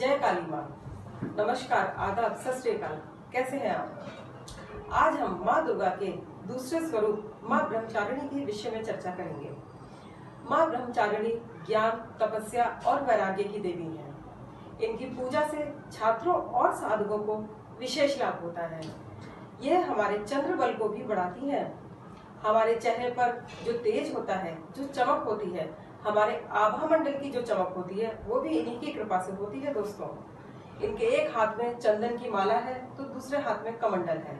जय काली माँ। नमस्कार, आदाब, सत कैसे हैं आप? आज हम माँ दुर्गा के दूसरे स्वरूप, माँ ब्रह्मचारिणी के विषय में चर्चा करेंगे। माँ ब्रह्मचारिणी ज्ञान, तपस्या और वैराग्य की देवी है। इनकी पूजा से छात्रों और साधकों को विशेष लाभ होता है। यह हमारे चंद्र बल को भी बढ़ाती है। हमारे चेहरे पर जो तेज होता है, जो चमक होती है हमारे आभा मंडल की जो चमक होती है, वो भी इन्हीं की कृपा से होती है, दोस्तों। इनके एक हाथ में चंदन की माला है तो दूसरे हाथ में कमंडल है।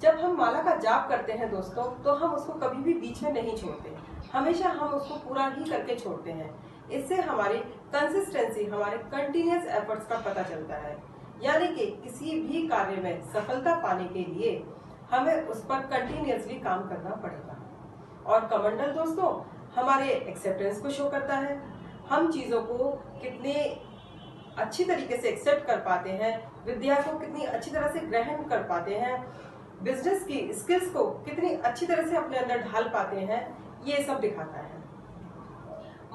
जब हम माला का जाप करते हैं, दोस्तों तो हम उसको कभी भी बीच में नहीं छोड़ते। हमेशा हम उसको पूरा ही करके छोड़ते हैं। इससे हमारी कंसिस्टेंसी हमारे कंटिन्यूस एफर्ट्स का पता चलता है। यानी कि किसी भी कार्य में सफलता पाने के लिए हमें उस पर कंटिन्यूसली काम करना पड़ेगा। और कमंडल, दोस्तों हमारे एक्सेप्टेंस को शो करता है। हम चीज़ों को कितने अच्छी तरीके से एक्सेप्ट कर पाते हैं, विद्या को कितनी अच्छी तरह से ग्रहण कर पाते हैं बिज़नेस की स्किल्स को कितनी अच्छी तरह से अपने अंदर ढाल पाते हैं, ये सब दिखाता है।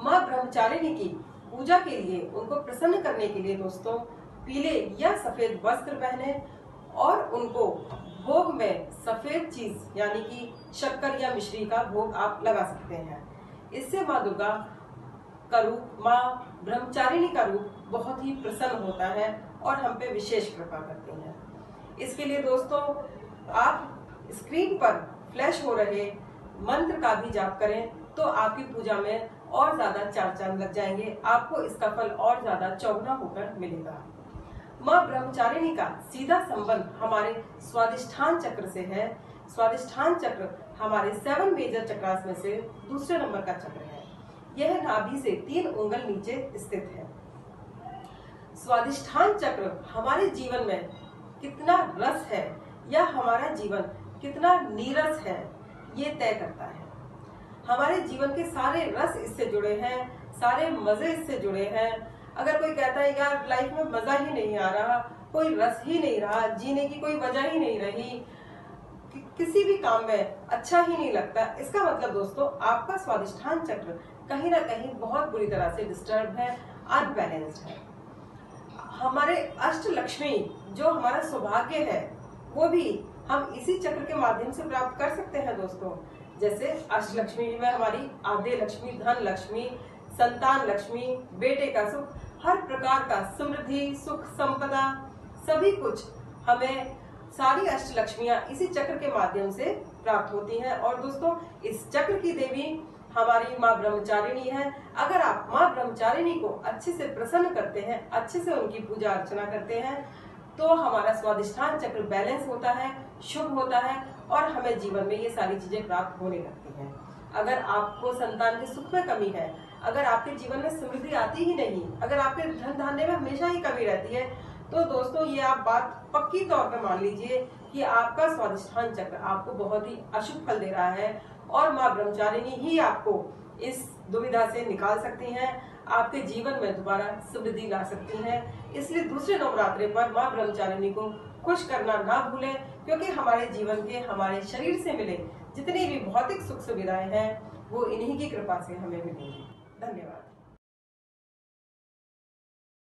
माँ ब्रह्मचारिणी की पूजा के लिए, उनको प्रसन्न करने के लिए दोस्तों, पीले या सफ़ेद वस्त्र पहने और उनको भोग में सफ़ेद चीज़, यानी कि शक्कर या मिश्री का भोग आप लगा सकते हैं। इससे माँ दुर्गा का रूप, माँ ब्रह्मचारिणी का रूप बहुत ही प्रसन्न होता है और हम पे विशेष कृपा करती हैं। इसके लिए दोस्तों, आप स्क्रीन पर फ्लैश हो रहे मंत्र का भी जाप करें तो आपकी पूजा में और ज़्यादा चार चाँद लग जाएँगे। आपको इसका फल और ज़्यादा चौगुना होकर मिलेगा। माँ ब्रह्मचारिणी का सीधा संबंध हमारे स्वादिष्ठान चक्र से है। स्वादिष्ठान चक्र हमारे सेवन मेजर चक्रास में से दूसरे नंबर का चक्र है। यह नाभि से तीन उंगल नीचे स्थित है। स्वादिष्ठान चक्र हमारे जीवन में कितना रस है या हमारा जीवन कितना नीरस है, ये तय करता है। हमारे जीवन के सारे रस इससे जुड़े हैं, सारे मज़े इससे जुड़े हैं। अगर कोई कहता है, यार लाइफ में मज़ा ही नहीं आ रहा, कोई रस ही नहीं रहा, जीने की कोई वजह ही नहीं रही कि, किसी भी काम में अच्छा ही नहीं लगता। इसका मतलब दोस्तों आपका स्वादिष्ठान चक्र कहीं ना कहीं बहुत बुरी तरह से डिस्टर्ब है अनबैलेंस्ड है। हमारे अष्ट लक्ष्मी जो हमारा सौभाग्य है वो भी हम इसी चक्र के माध्यम से प्राप्त कर सकते हैं दोस्तों। जैसे अष्ट लक्ष्मी में हमारी आद्य लक्ष्मी धन लक्ष्मी संतान लक्ष्मी बेटे का सुख हर प्रकार का समृद्धि सुख संपदा सभी कुछ हमें सारी अष्ट लक्ष्मियाँ इसी चक्र के माध्यम से प्राप्त होती हैं। और दोस्तों, इस चक्र की देवी हमारी माँ ब्रह्मचारिणी है। अगर आप माँ ब्रह्मचारिणी को अच्छे से प्रसन्न करते हैं, अच्छे से उनकी पूजा अर्चना करते हैं तो हमारा स्वादिष्ठान चक्र बैलेंस होता है, शुभ होता है और हमें जीवन में ये सारी चीज़ें प्राप्त होने लगती हैं। अगर आपको संतान के सुख में कमी है, अगर आपके जीवन में समृद्धि आती ही नहीं, अगर आपके धन धान्य में हमेशा ही कमी रहती है तो दोस्तों, ये आप बात पक्की तौर पर मान लीजिए कि आपका स्वादिष्ठान चक्र आपको बहुत ही अशुभ फल दे रहा है और माँ ब्रह्मचारिणी ही आपको इस दुविधा से निकाल सकती हैं, आपके जीवन में दोबारा समृद्धि ला सकती हैं। इसलिए दूसरे नवरात्रे पर माँ ब्रह्मचारिणी को खुश करना ना भूलें, क्योंकि हमारे जीवन के, हमारे शरीर से मिले जितनी भी भौतिक सुख सुविधाएँ हैं, वो इन्हीं की कृपा से हमें मिलेंगी। धन्यवाद।